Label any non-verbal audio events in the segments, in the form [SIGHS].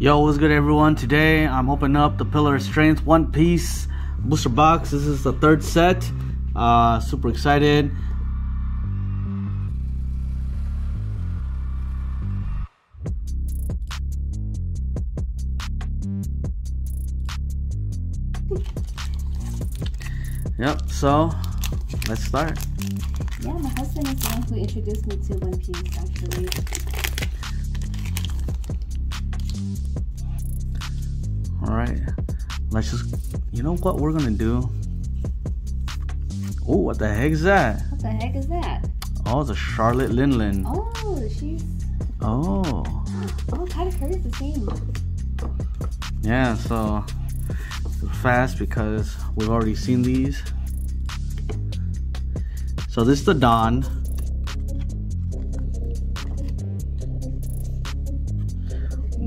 Yo, what's good everyone? Today I'm opening up the Pillar of Strength One Piece booster box. This is the third set. Uh, super excited. Yep, so let's start. Yeah, my husband is the one who introduced me to One Piece actually. Alright, let's just, you know what we're gonna do? Oh, what the heck is that? What the heck is that? Oh, it's a Charlotte Linlin. Oh, she's. Oh. Oh, Katakuri's the same. Yeah, so fast because we've already seen these. So this is the Don.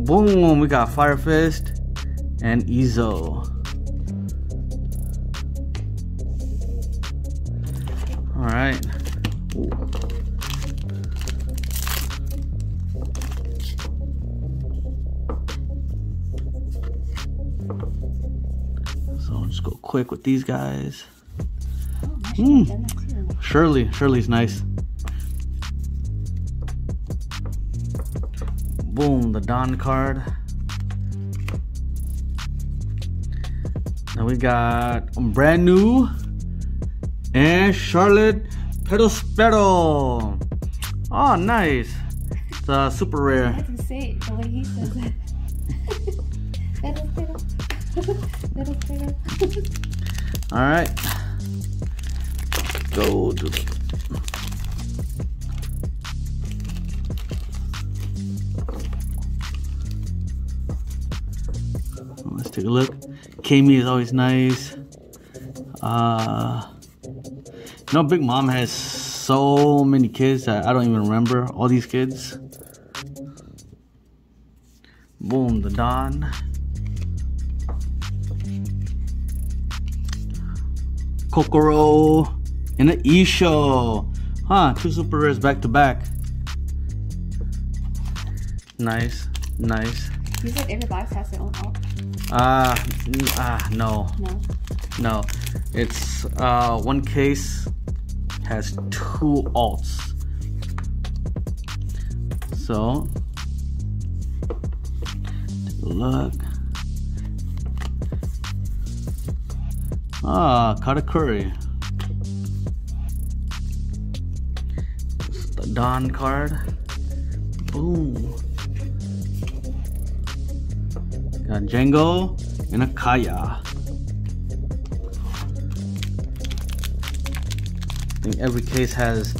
Boom, we got Fire Fist and Izo. All right. So I'll just go quick with these guys. Mm. Shirley, Shirley's nice. Boom, the Don card. We got brand new and Charlotte Perospero. Oh, nice. It's uh, super I rare. had to say it the way he says it. [LAUGHS] All right. Go to the. Let's take a look. Kami is always nice. Uh, you know, Big Mom has so many kids that I don't even remember all these kids. Boom, the Don. Kokoro and an Isho. Huh, two super rares back to back. Nice, nice. You said every box has their own. Ah, n- ah, no, No. no. It's uh one case has two alts. So take a look. Ah, Katakuri. This is the Don card. Boom. Got Django and a Kaya. I think every case has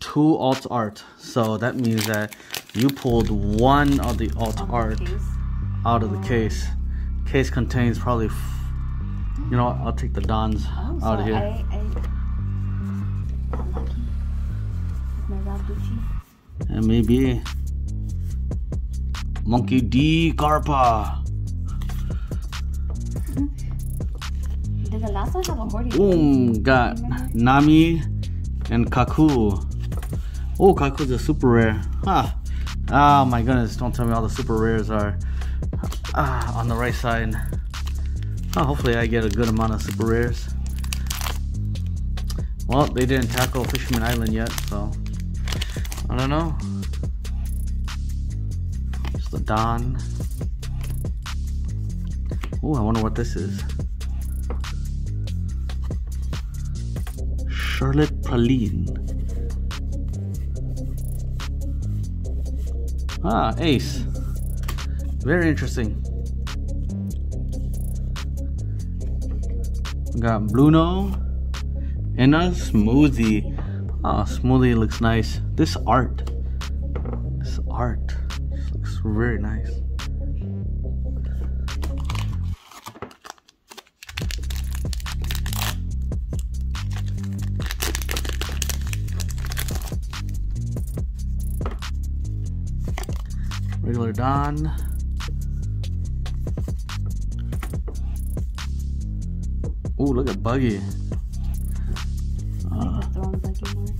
two alt art, so that means that you pulled one of the alt art out of the case. Case contains probably, f- you know, I'll take the Dons Oh, out of here. I, I got lucky my Rob And maybe Monkey D Carpa. The last one have a Horty? Boom, got Nami and Kaku. Oh, Kaku's a super rare. Huh. Oh my goodness, don't tell me all the super rares are ah, on the right side. Oh, hopefully I get a good amount of super rares. Well, they didn't tackle Fisherman Island yet, so I don't know. It's the Don. Oh, I wonder what this is. Charlotte Praline. Ah, Ace. Very interesting. We got Bruno and a Smoothie. Ah, Smoothie looks nice. This art. This art looks very nice. Regular Don. Ooh, look at Buggy. I like the throwing buggy.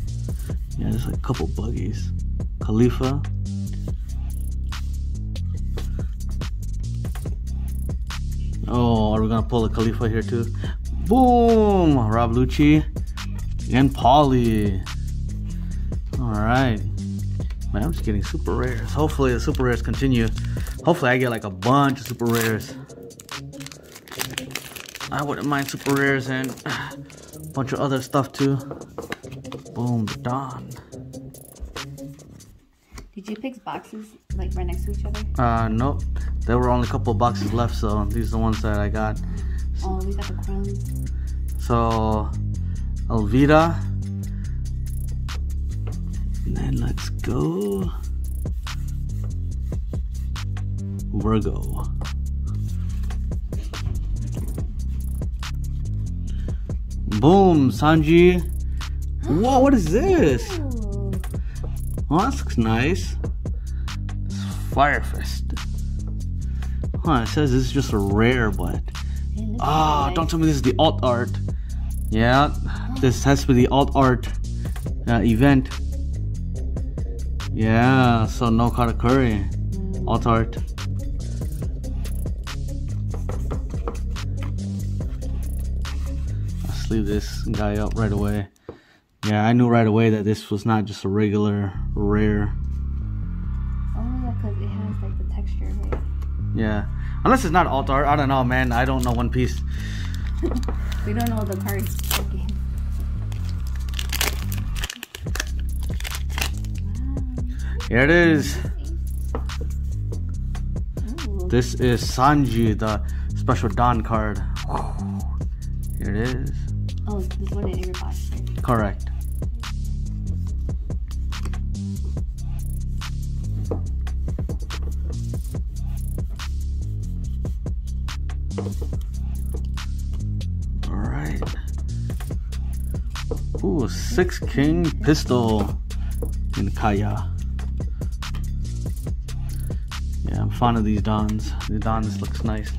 Yeah, there's like a couple buggies. Kalifa. Oh, are we gonna pull a Kalifa here too? Boom! Rob Lucci and Paulie. Alright. Man, I'm just getting super rares. Hopefully the super rares continue. Hopefully I get like a bunch of super rares. I wouldn't mind super rares and a [SIGHS] bunch of other stuff too. Boom, done. Did you pick boxes like right next to each other? Uh, nope. There were only a couple boxes left, so these are the ones that I got. Oh, we got the crowns. So, Elvira. And let's go. Virgo. Boom, Sanji. Whoa, what is this? Oh, this looks nice. It's Fire Fist. Huh, it says this is just a rare, but. Ah, nice. don't tell me this is the alt art. Yeah, this has to be the alt art uh, event. Yeah, so no Katakuri. Mm. Alt art. Let's leave this guy up right away. Yeah, I knew right away that this was not just a regular rare. Oh yeah, because it has like the texture, right? Yeah. Unless it's not alt art. I don't know, man. I don't know One Piece. [LAUGHS] We don't know the cards. Okay. [LAUGHS] Here it is. Ooh. This is Sanji, the special Don card. Here it is. Oh, this one in every box. right? Correct. Alright. Ooh, six king pistol in Kaya. Fond of these Dons. The Dons looks nice.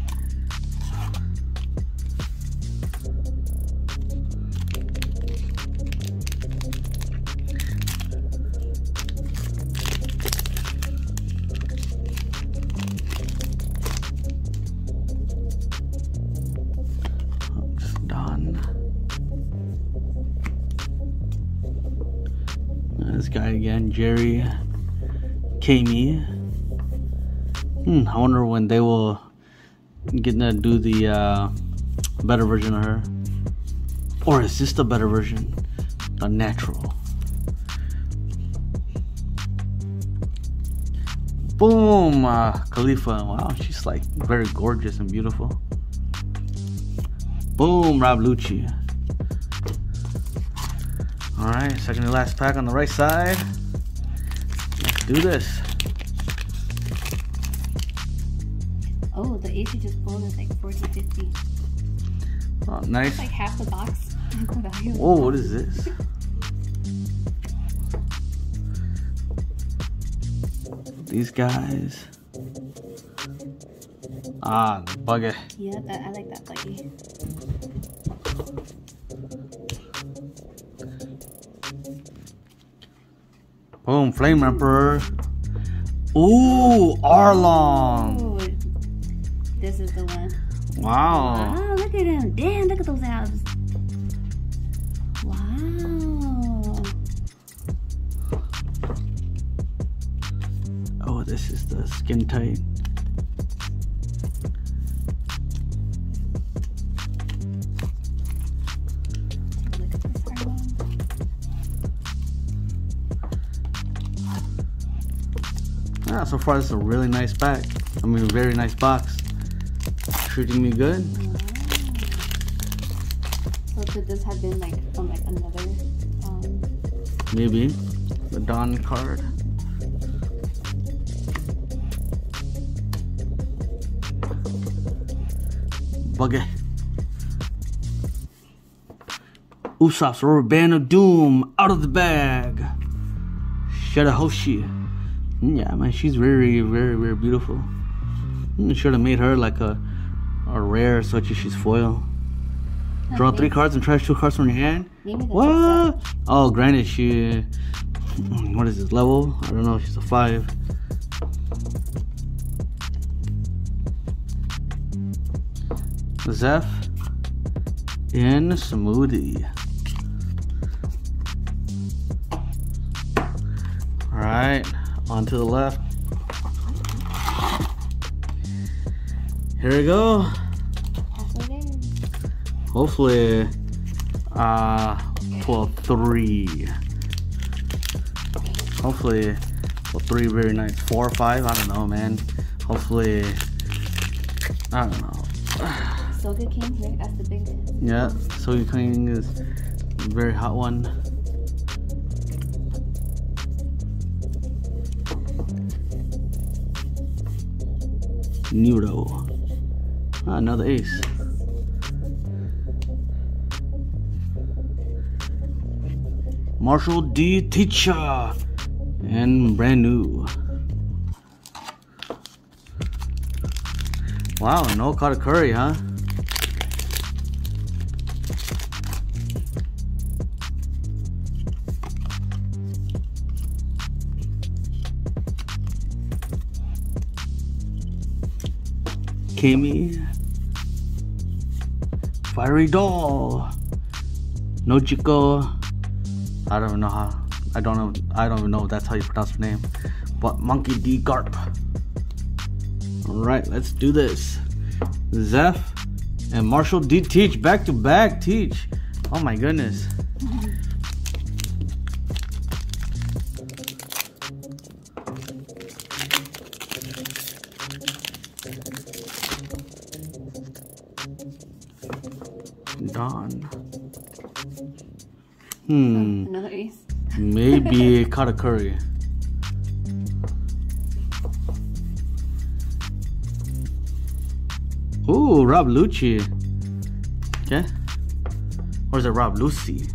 This guy again, Jerry Kami. Hmm, I wonder when they will get to do the uh, better version of her. Or is this the better version? The natural. Boom! Uh, Kalifa. Wow, she's like very gorgeous and beautiful. Boom, Rob Lucci. Alright, second to last pack on the right side. Let's do this. Oh, the AC just pulled is like 40, 50. Oh, nice. It's Like half the box. [LAUGHS] Whoa, what is this? These guys. Ah, the bugger. Yeah, that, I like that buggy. Boom, Flame Emperor. Ooh, Arlong. Oh, this is the one. Wow. Wow, look at him. Damn, look at those abs. Wow. Oh, this is the skin tight. Look at this Arlong. Yeah, so far this is a really nice pack. I mean, very nice box. Treating me good. So could this have been like from like another um Maybe the Don card. Bugger. Usopp's rubber band of doom out of the bag. Shirahoshi. Yeah, man, she's very, very, very beautiful. Should have made her like a a rare, such as she's foil. Draw three cards and trash two cards from your hand. What? Oh, granted, she. What is this level? I don't know. If she's a five. Zeff in smoothie. All right, on to the left. Here we go. Hopefully, uh, 12 3. Hopefully, well, 3 very nice. 4 or 5, I don't know, man. Hopefully, I don't know. Sogeking, right? That's the big. Yeah, Sogeking is a very hot one. Nudo. Ah, another ace. Marshall D. Teacher. And brand new. Wow, no Katakuri, huh? Kimi. Fiery Doll. no Nojiko. I don't know how. I don't know. I don't even know if that's how you pronounce her name. But Monkey D. Garp. Alright, let's do this. Zeff and Marshall D. Teach back to back. Teach. Oh my goodness. Don. Hmm. Another ace. Maybe [LAUGHS] Katakuri. Ooh, Rob Lucci. Okay. Or is it Rob Lucy?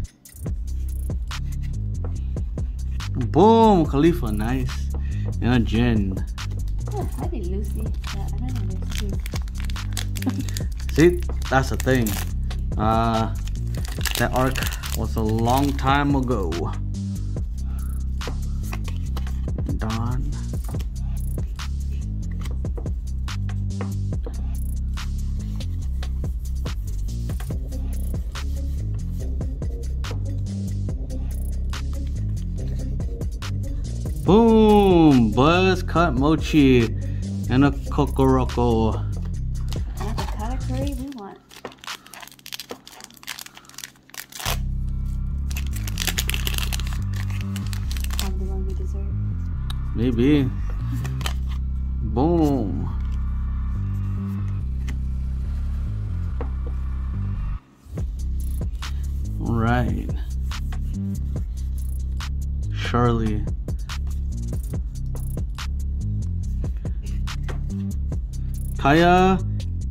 Boom, Kalifa, nice. And a Gin. Oh, I did Lucy. Yeah, I don't know there's two. See, that's the thing. Uh, that arc was a long time ago. Don. Boom! Buzz cut mochi and a kokoroko. Boom. Right. Charlie. Kaya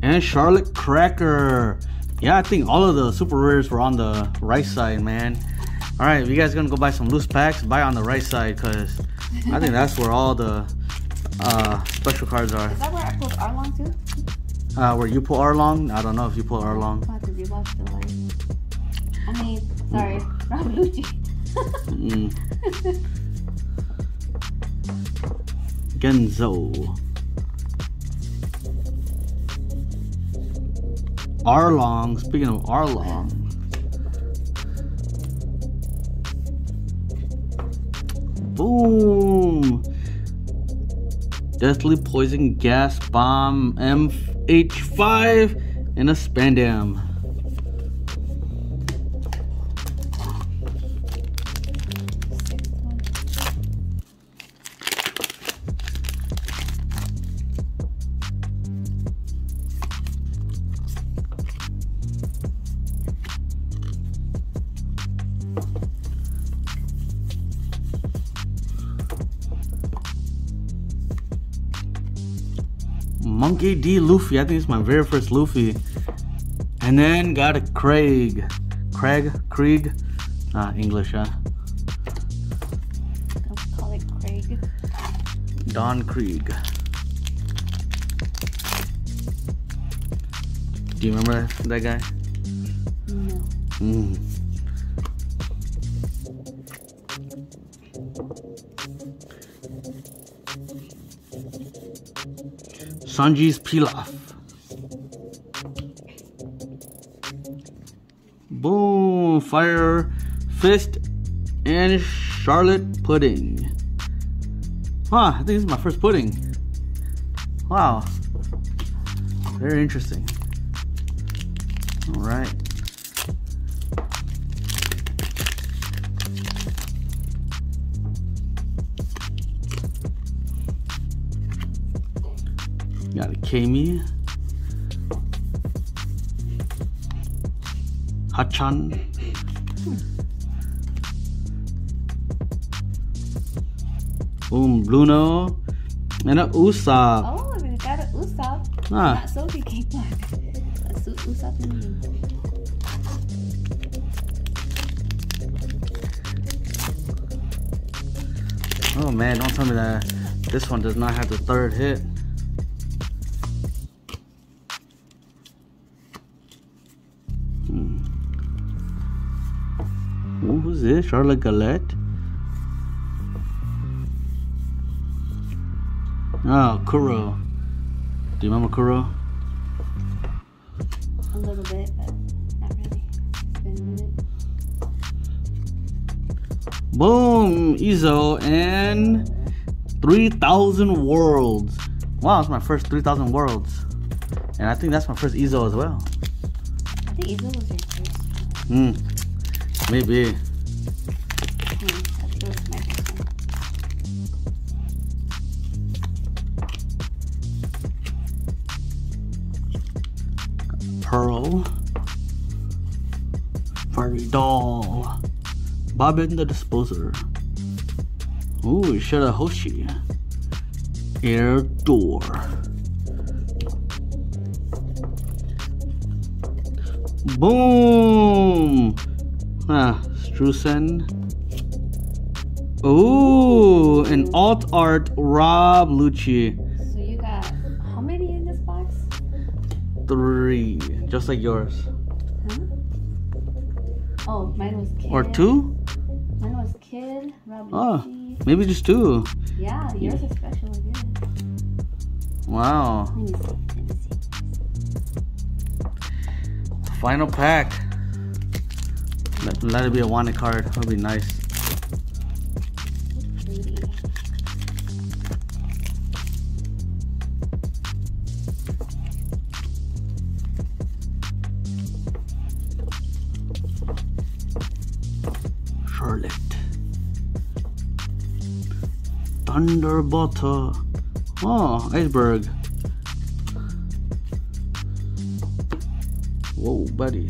and Charlotte Cracker. Yeah, I think all of the super rares were on the right side, man. All right, you guys gonna go buy some loose packs, buy on the right side, cause I think that's where all the uh, special cards are. Is that where I pulled Arlong too? Uh, where you pull Arlong? I don't know if you pull Arlong. I'll have the live. I mean, sorry, [LAUGHS] Rob Lucci. Mm. Genzo. Arlong. Speaking of Arlong. Boom. Deathly poison gas bomb MH5 in a spandam. Monkey D. Luffy. I think it's my very first Luffy. And then got a Craig. Craig? Krieg? Uh, English, huh? I'll call it Craig. Don Krieg. Do you remember that guy? No. Mm. Sanji's Pilaf. Boom! Fire Fist and Charlotte Pudding. Huh, I think this is my first pudding. Wow. Very interesting. Alright. Kami. Hatchan. Boom, Bruno. And a Usopp. Oh, we got an Usopp. Ah. Not Sophie Cake Black. A Su- Usopp and me. Oh man, don't tell me that this one does not have the third hit. Charlotte Galette? Oh, Kuro. Do you remember Kuro? A little bit, but not really. It's been a minute. Boom! Izo and 3,000 worlds. Wow, it's my first 3,000 worlds. And I think that's my first Izo as well. I think Izo was your first. Hmm. Maybe. Pearl. Fiery Doll. Bobbin the Disposer. Ooh, Shirahoshi. Air Door. Boom! Ah, Streusen. Ooh, an alt art Rob Lucci. So you got how many in this box? Three, just like yours. Huh? Oh, mine was kid. Or two? Mine was kid. Rob Oh. Ah, Lucci. Maybe just two. Yeah, yours is especially good. Wow. Let me see. Let me see. Final pack. Let, let it be a wanted card. That would be nice. Thunderbolt. Oh, Iceburg. Whoa, buddy.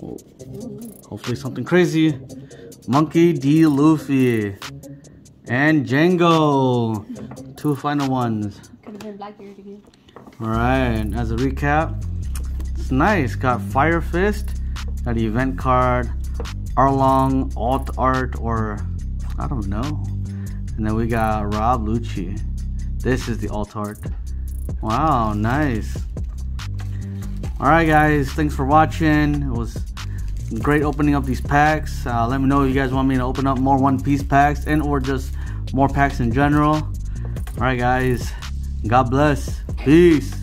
Whoa. Hopefully something crazy. Monkey D. Luffy. And Django. Two final ones. Could have been Blackbeard again. Alright, as a recap, it's nice. Got Fire Fist, got the event card, Arlong, Alt Art, or I don't know. And then we got Rob Lucci. This is the Alt Art. Wow, nice. Alright, guys, thanks for watching. It was great opening up these packs. Uh, let me know if you guys want me to open up more One Piece packs and or just more packs in general. Alright, guys. God bless. Peace.